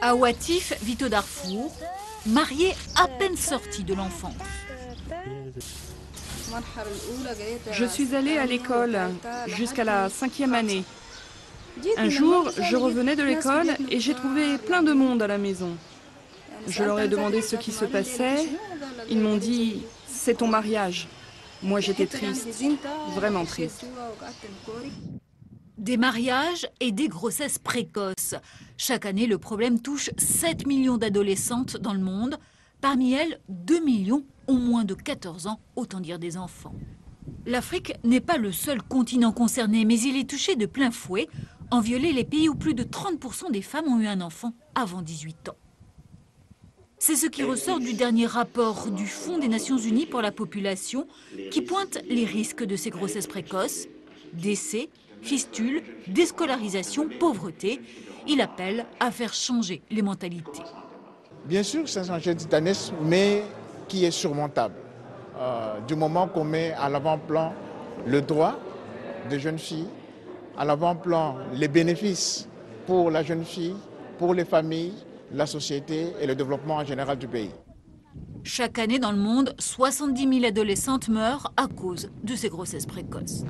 Awatif vit au Darfour, marié à peine sorti de l'enfance. Je suis allée à l'école jusqu'à la cinquième année. Un jour, je revenais de l'école et j'ai trouvé plein de monde à la maison. Je leur ai demandé ce qui se passait. Ils m'ont dit, c'est ton mariage. Moi, j'étais triste, vraiment triste. Des mariages et des grossesses précoces. Chaque année, le problème touche 7 millions d'adolescentes dans le monde. Parmi elles, 2 millions ont moins de 14 ans, autant dire des enfants. L'Afrique n'est pas le seul continent concerné, mais il est touché de plein fouet. En violer les pays où plus de 30% des femmes ont eu un enfant avant 18 ans. C'est ce qui ressort du dernier rapport du Fonds des Nations Unies pour la population qui pointe les risques de ces grossesses précoces, décès, fistules, déscolarisation, pauvreté. Il appelle à faire changer les mentalités. Bien sûr, c'est un enjeu titanesque, mais qui est surmontable. Euh, du moment qu'on met à l'avant-plan le droit des jeunes filles, à l'avant-plan les bénéfices pour la jeune fille, pour les familles, la société et le développement en général du pays. Chaque année dans le monde, 70 000 adolescentes meurent à cause de ces grossesses précoces.